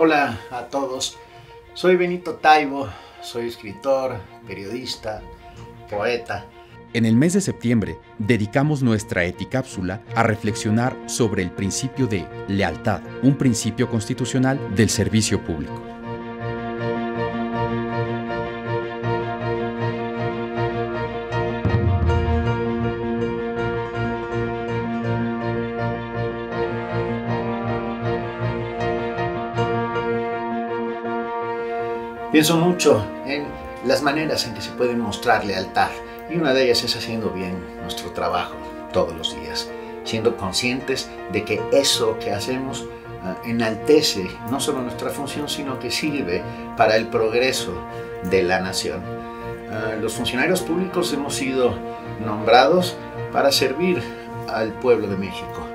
Hola a todos, soy Benito Taibo, soy escritor, periodista, poeta. En el mes de septiembre dedicamos nuestra eticápsula a reflexionar sobre el principio de lealtad, un principio constitucional del servicio público. Pienso mucho en las maneras en que se puede mostrar lealtad y una de ellas es haciendo bien nuestro trabajo todos los días, siendo conscientes de que eso que hacemos ah, enaltece no solo nuestra función, sino que sirve para el progreso de la nación. Ah, los funcionarios públicos hemos sido nombrados para servir al pueblo de México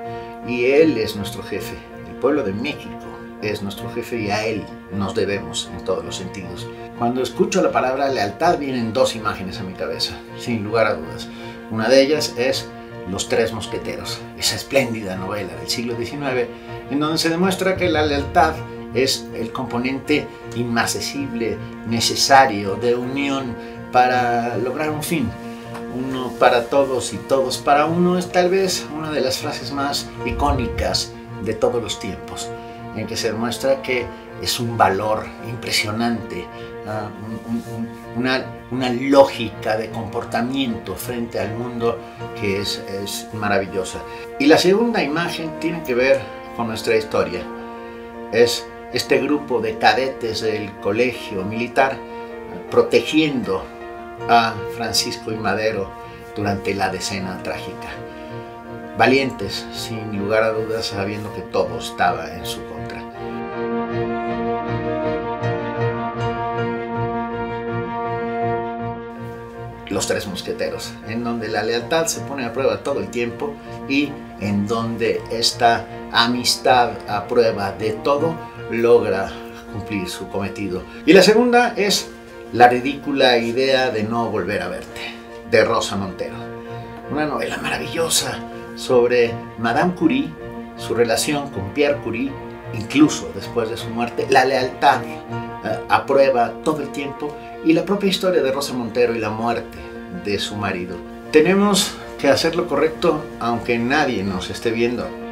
y Él es nuestro jefe, el pueblo de México es nuestro jefe y a él nos debemos en todos los sentidos. Cuando escucho la palabra lealtad vienen dos imágenes a mi cabeza, sin lugar a dudas. Una de ellas es Los Tres Mosqueteros, esa espléndida novela del siglo XIX, en donde se demuestra que la lealtad es el componente inaccesible, necesario de unión para lograr un fin. Uno para todos y todos para uno es tal vez una de las frases más icónicas de todos los tiempos en que se demuestra que es un valor impresionante, una, lógica de comportamiento frente al mundo que es, es maravillosa. Y la segunda imagen tiene que ver con nuestra historia. Es este grupo de cadetes del colegio militar protegiendo a Francisco y Madero durante la decena trágica. Valientes, sin lugar a dudas, sabiendo que todo estaba en su contra. Los tres mosqueteros, en donde la lealtad se pone a prueba todo el tiempo y en donde esta amistad a prueba de todo logra cumplir su cometido. Y la segunda es la ridícula idea de no volver a verte, de Rosa Montero. Una novela maravillosa sobre Madame Curie, su relación con Pierre Curie, incluso después de su muerte, la lealtad eh, a prueba todo el tiempo y la propia historia de Rosa Montero y la muerte de su marido. Tenemos que hacer lo correcto aunque nadie nos esté viendo.